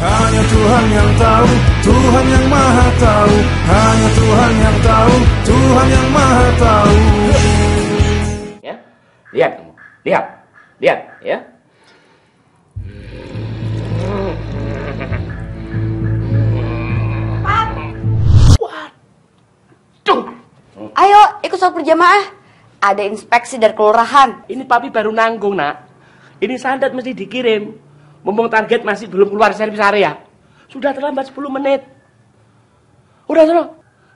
Hanya Tuhan yang tahu, Tuhan yang maha tahu Hanya Tuhan yang tahu, Tuhan yang maha tahu Ya, lihat kamu, lihat, lihat, ya. Ayo ikut sholat berjamaah. Ada inspeksi dari kelurahan. Ini papi baru nanggung nak. Ini sandat mesti dikirim. Mumpung target masih belum keluar servis area. Sudah terlambat 10 menit. Udah sono.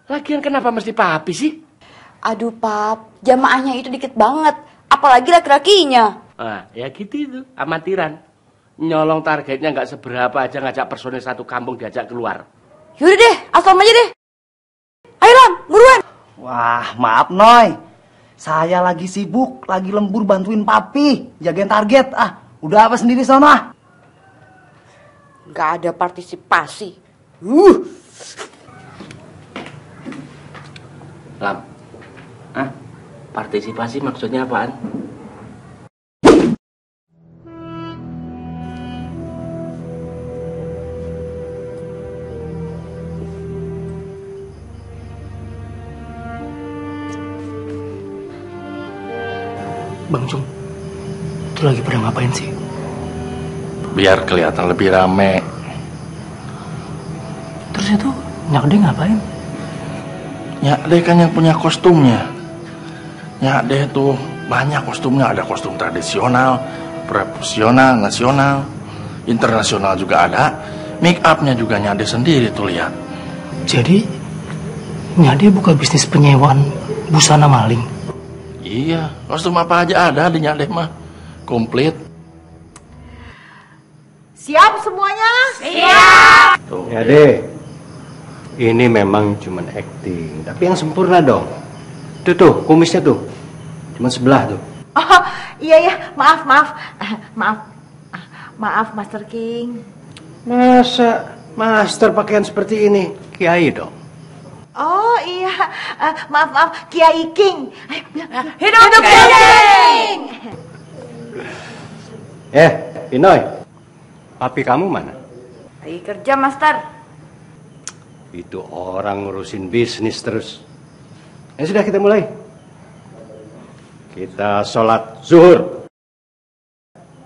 Lagian kenapa mesti papi sih? Aduh pap, jamaahnya itu dikit banget. Apalagi laki-lakinya. Ah, ya gitu itu, amatiran. Nyolong targetnya nggak seberapa aja ngajak personil satu kampung diajak keluar. Yaudah deh, asal aja deh. Ayo Lam, buruan. Wah, maaf Noy. Saya lagi sibuk, lagi lembur bantuin papi, jagain target. Ah, udah apa sendiri sana? Gak ada partisipasi. Uh, Lam. Ah, partisipasi maksudnya apaan? Bang Cung, itu lagi pada ngapain sih? Biar kelihatan lebih rame. Terus itu Nyak De ngapain? Nyak Deh kan yang punya kostumnya. Nyak Deh tuh banyak kostumnya, ada kostum tradisional, profesional, nasional, internasional juga ada. Make upnya juga Nyak Deh sendiri tuh lihat. Jadi Nyak De buka bisnis penyewaan busana maling. Iya, kostum apa aja ada di Nyak Deh mah. Komplit. Siap semuanya? Ya deh, ini memang cuman acting, tapi yang sempurna dong. Tuh tuh, kumisnya tuh, cuma sebelah tuh. Oh, iya ya, maaf, maaf. Maaf. Maaf, Master King. Masa master pakaian seperti ini? Kiai dong. Oh iya, Eh, maaf, maaf, Kiai King. Ayo, bilang, Hidup, Kiai King! Eh, Pinoy, papi kamu mana? lagi kerja master. Itu orang ngurusin bisnis terus. Ya sudah kita mulai. Kita sholat zuhur.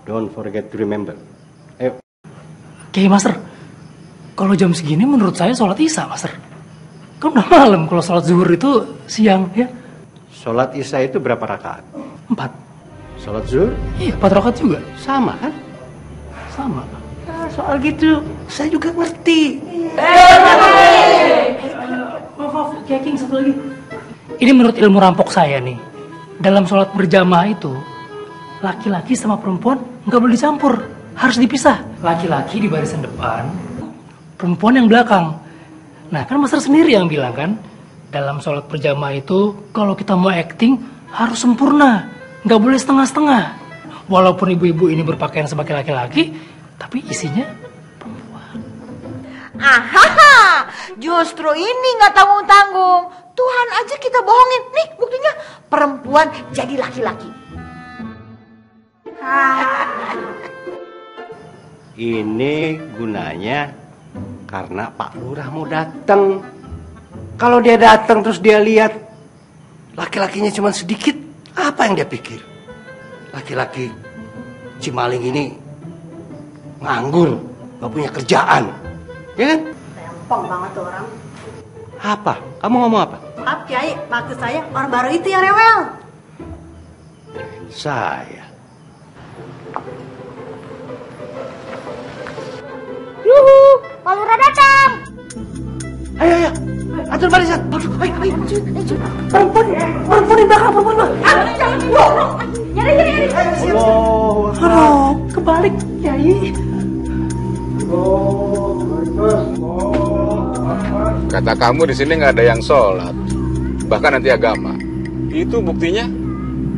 Don't forget to remember. Ayo. Kiai Master, kalau jam segini menurut saya sholat isya Master. Kan udah malam kalau sholat zuhur itu siang ya. Sholat isya itu berapa rakaat? Empat. Sholat zuhur Iya, empat rakaat juga. sama kan? Sama. Soal gitu saya juga ngerti. Maaf, maaf, Kiai King satu lagi. Ini menurut ilmu rampok saya nih. Dalam sholat berjamaah itu, laki-laki sama perempuan nggak boleh dicampur. Harus dipisah. Laki-laki di barisan depan, perempuan yang belakang. Nah, kan Master sendiri yang bilang kan, dalam sholat berjamaah itu, kalau kita mau acting, harus sempurna. Nggak boleh setengah-setengah. Walaupun ibu-ibu ini berpakaian sebagai laki-laki, tapi isinya Ahaha, justru ini nggak tanggung-tanggung. Tuhan aja kita bohongin. Nih buktinya perempuan jadi laki-laki. Ini gunanya karena Pak Lurah mau datang. Kalau dia datang terus dia lihat laki-lakinya cuma sedikit, apa yang dia pikir? Laki-laki Cimaling ini nganggur, nggak punya kerjaan, ya kan? Pong banget tuh orang. Apa? Kamu ngomong apa? Maaf Kiai, maksud saya orang baru itu yang rewel. Saya. Yuhu, Pak Lurah datang. Ayo, ayo, atur barisan. Aduh, ayo, ayo. Perempuan, perempuan di belakang perempuan mah. Jangan. Nyari, nyari, nyari. Allah. Aduh, kebalik, Kiai. Kata kamu di sini nggak ada yang sholat, bahkan nanti agama. Itu buktinya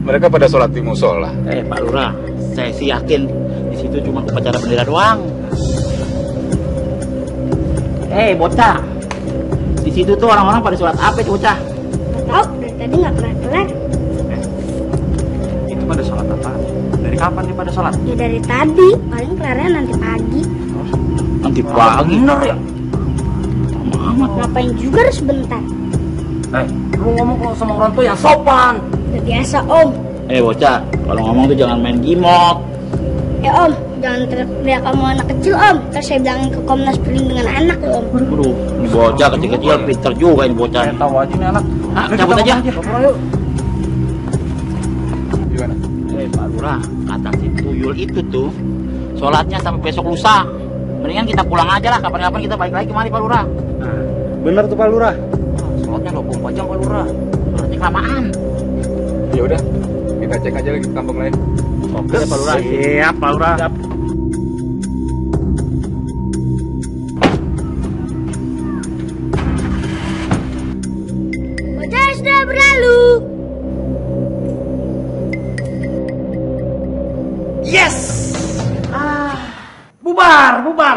mereka pada sholat di musola. Eh Pak Lurah, saya sih yakin di situ cuma upacara bendera doang. Eh bocah, di situ tuh orang-orang pada sholat apa bocah? Tahu, dari tadi nggak pernah kelar. Itu pada sholat apa? Dari kapan nih pada sholat? Ya dari tadi, paling kelarnya nanti pagi. Nanti pagi. Bener ya? Ngapain juga harus bentar? Eh, lu ngomong kalau sama orang tua yang sopan. Udah biasa om. Eh bocah, kalau ngomong tuh jangan main gimok. Ya om, jangan teriak kamu anak kecil om. Terus saya bilangin ke Komnas Perlindungan Anak loh om. Waduh, ini bocah kecil-kecil pinter juga ini bocah. Eh, tahu aja nih anak. Ah, Ayo, cabut aja. ayo. Gimana? Eh Pak Lurah, kata si tuyul itu tuh, sholatnya sampai besok lusa. Mendingan kita pulang aja lah, kapan-kapan kita balik lagi kemari Pak Lurah. Bener tuh Pak Lurah. Sholatnya 24 jam Pak Lurah. Sholatnya kelamaan. Ya udah, kita cek aja lagi ke kampung lain. Oke Pak Lurah. Siap Pak Lurah.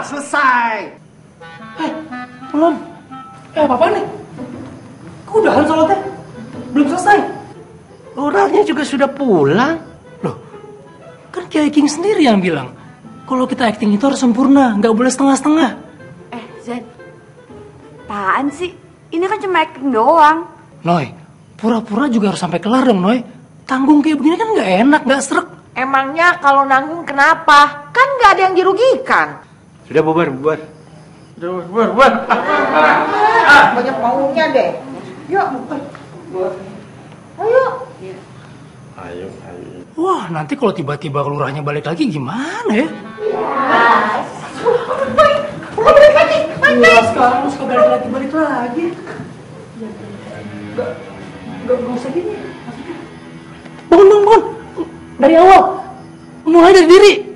Selesai. Belum. Eh, apa nih? Kok udahan sholatnya? Belum selesai. Lurahnya juga sudah pulang. Loh, kan Kiai King sendiri yang bilang, kalau kita acting itu harus sempurna, nggak boleh setengah-setengah. Eh, Zen. Apaan sih? Ini kan cuma acting doang. Noy, pura-pura juga harus sampai kelar dong, Noy. Tanggung kayak begini kan nggak enak, nggak serak. Emangnya kalau nanggung kenapa? Kan nggak ada yang dirugikan. Sudah bubar, bubar. Bubar, bubar. Ah, banyak maunya deh. Yuk. Ayo. Ayo, ayo. Wah, nanti kalau tiba-tiba kelurahnya balik lagi gimana ya? Iya, sekarang suka balik lagi, balik lagi. Gak, gak, gak usah gini. Bangun, bangun, bangun. Dari awal. Mulai dari diri.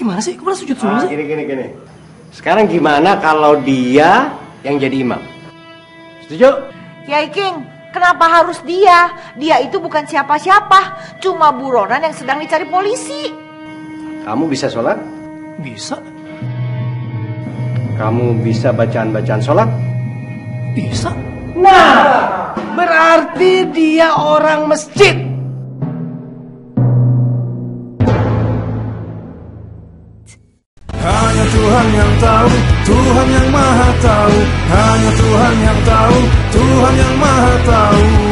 Gimana sih? Ke mana sujud semua Ah, sih? gini, gini, gini. Sekarang gimana kalau dia yang jadi imam? Setuju? Kiai King, kenapa harus dia? Dia itu bukan siapa-siapa, cuma buronan yang sedang dicari polisi. Kamu bisa sholat? Bisa, Kamu bisa bacaan-bacaan sholat? bisa. Nah, berarti dia orang masjid. Tuhan yang tahu, Tuhan yang maha tahu. Hanya Tuhan yang tahu, Tuhan yang maha tahu